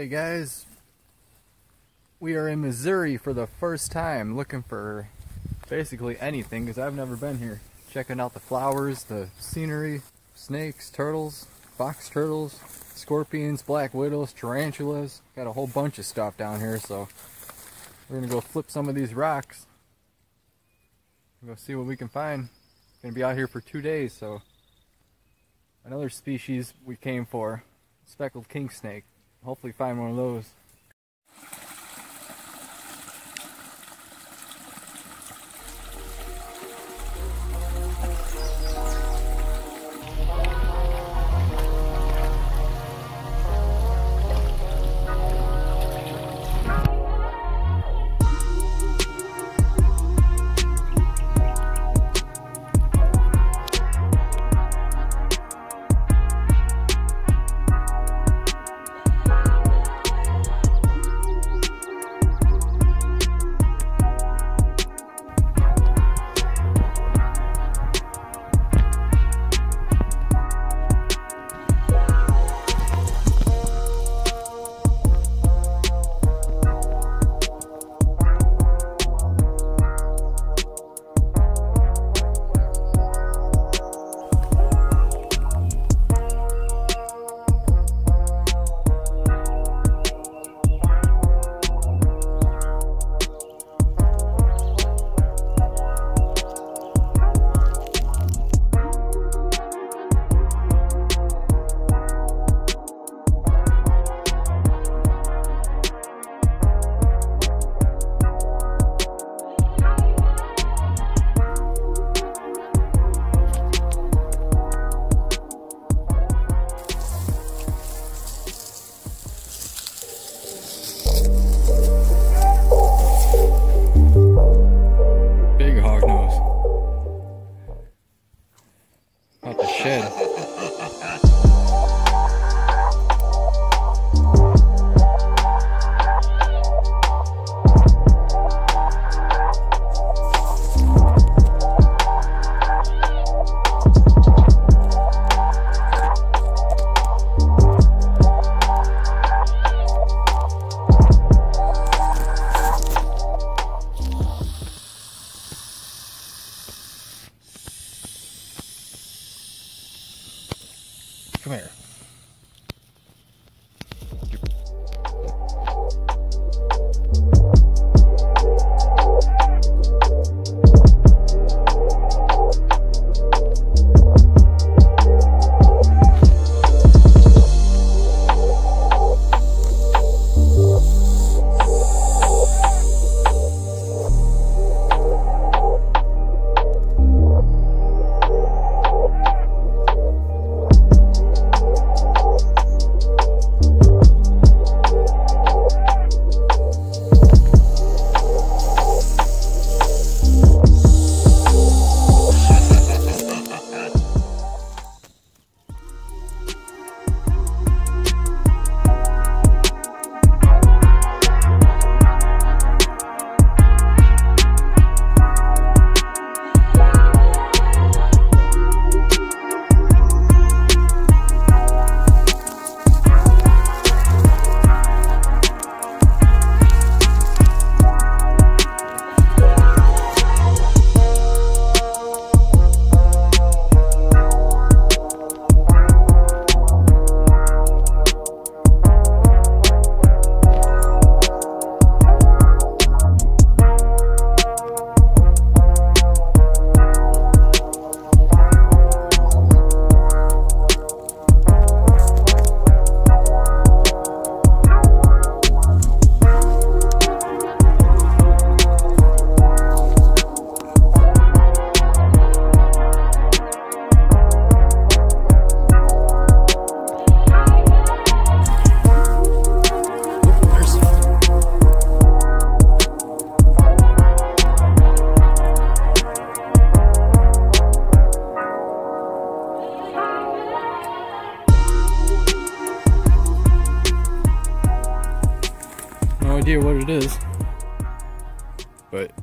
Hey guys, we are in Missouri for the first time looking for basically anything because I've never been here. Checking out the flowers, the scenery, snakes, turtles, box turtles, scorpions, black widows, tarantulas. Got a whole bunch of stuff down here so we're gonna go flip some of these rocks. And go see what we can find. Gonna be out here for two days so another species we came for, speckled king snake hopefully find one of those.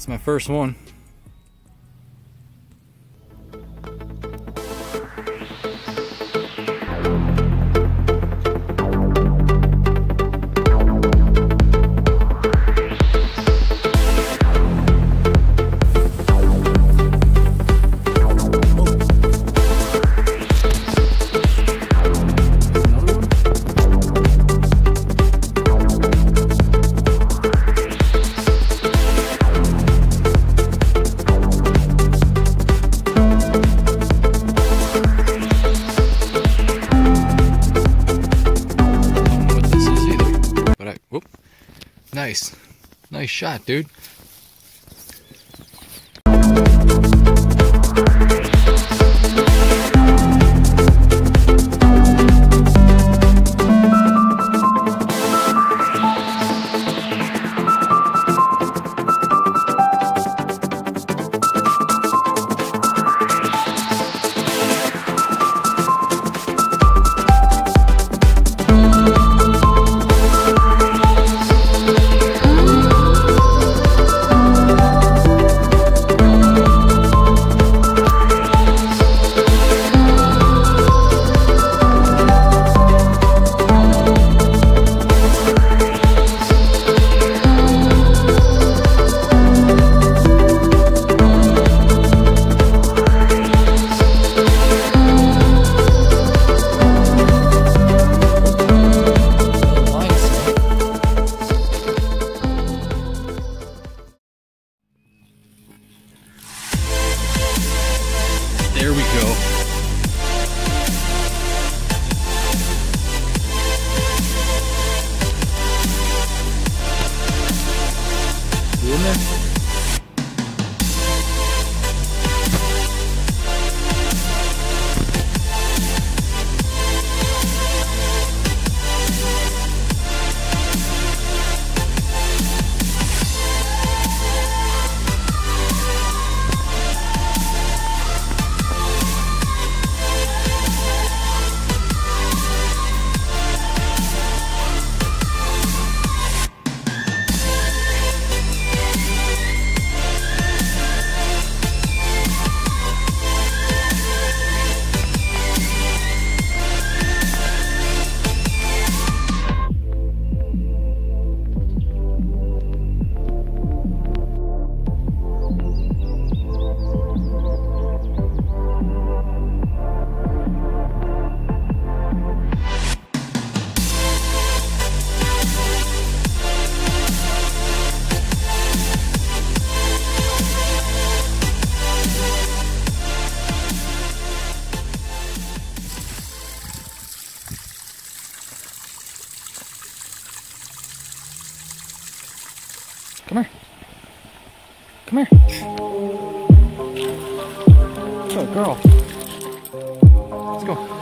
It's my first one. shot, dude. Come here. Come here. Good girl. Let's go.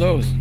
those.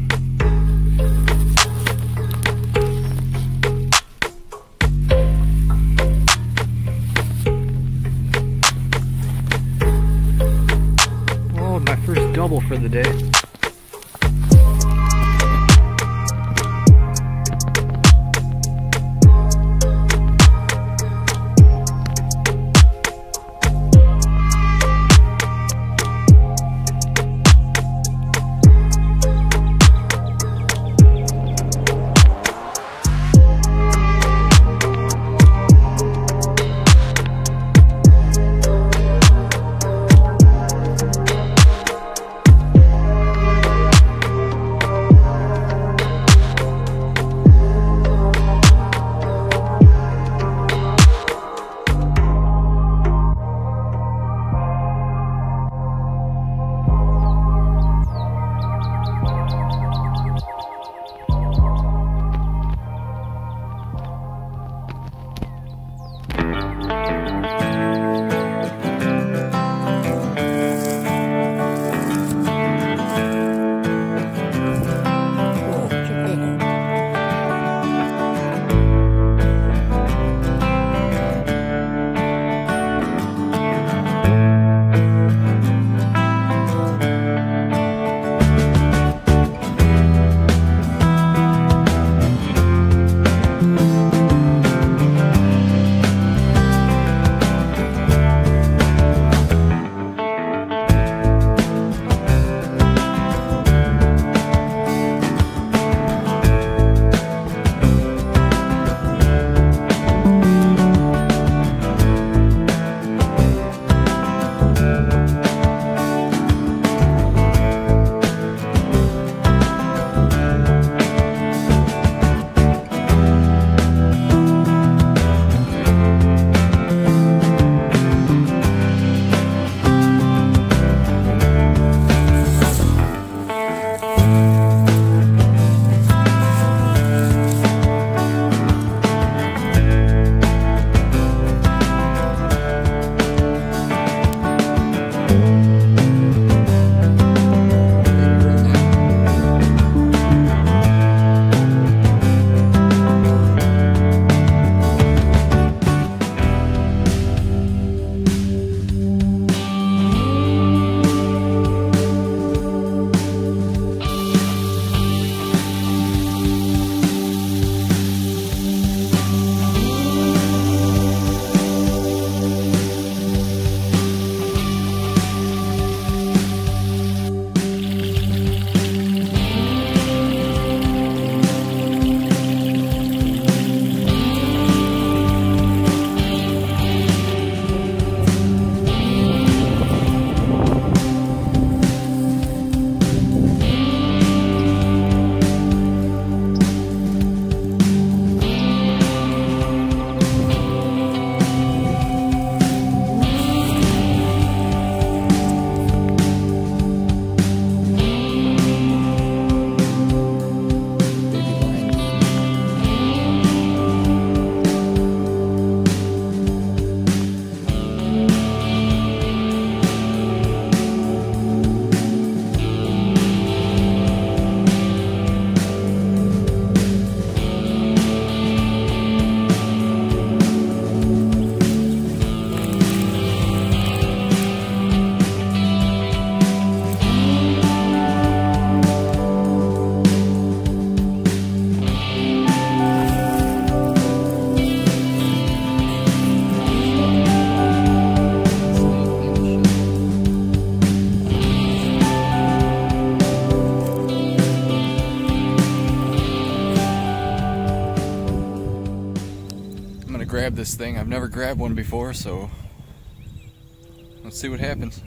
This thing. I've never grabbed one before, so let's see what happens.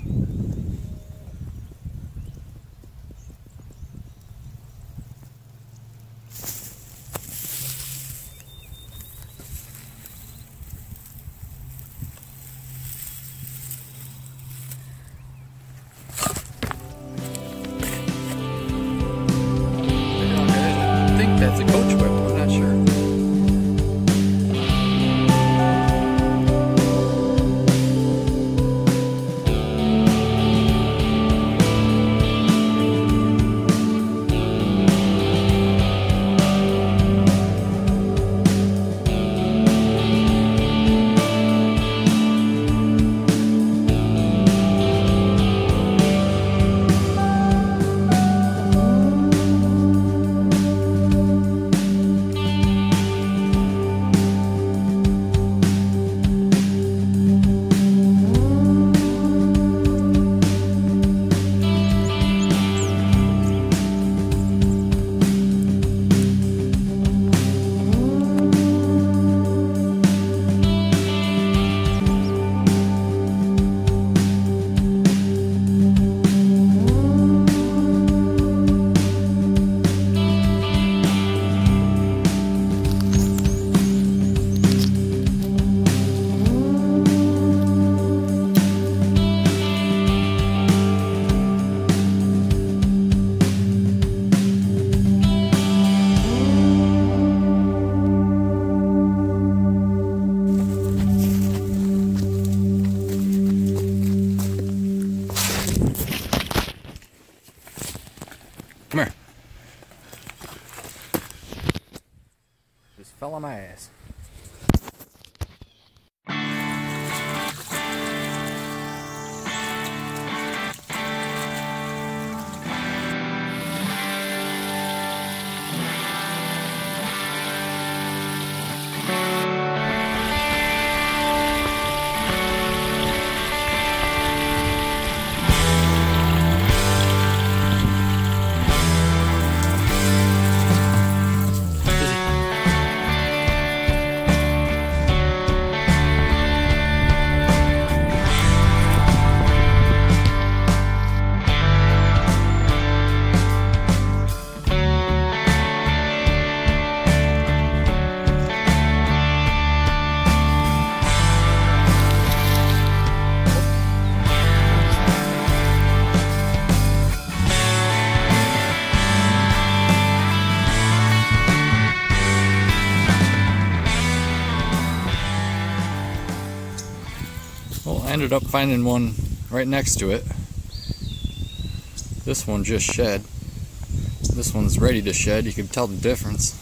Ended up finding one right next to it. This one just shed. This one's ready to shed. You can tell the difference.